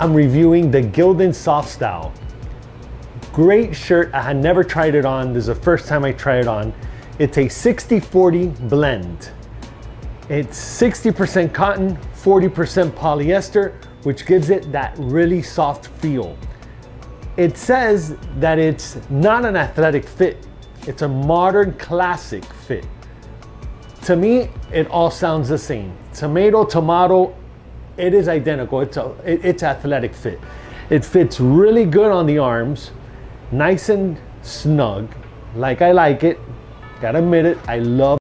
I'm reviewing the Gildan Soft Style. Great shirt. I had never tried it on. This is the first time I try it on. It's a 60-40 blend. It's 60% cotton, 40% polyester, which gives it that really soft feel. It says that it's not an athletic fit. It's a modern classic fit. To me, it all sounds the same. Tomato, tomato, it is identical. It's, a, it, it's athletic fit. It fits really good on the arms, nice and snug, like I like it. Gotta admit it, I love